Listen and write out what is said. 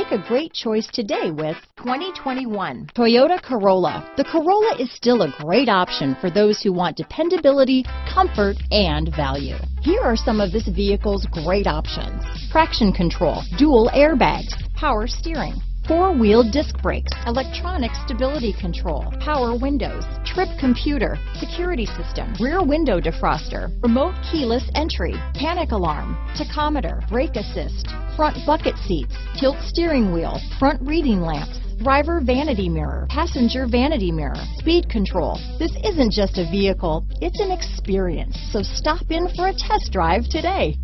Make a great choice today with 2021 Toyota Corolla. The Corolla is still a great option for those who want dependability, comfort, and value. Here are some of this vehicle's great options. Traction control, dual airbags, power steering, four-wheel disc brakes, electronic stability control, power windows, trip computer, security system, rear window defroster, remote keyless entry, panic alarm, tachometer, brake assist, front bucket seats, tilt steering wheel, front reading lamps, driver vanity mirror, passenger vanity mirror, speed control. This isn't just a vehicle, it's an experience. So stop in for a test drive today.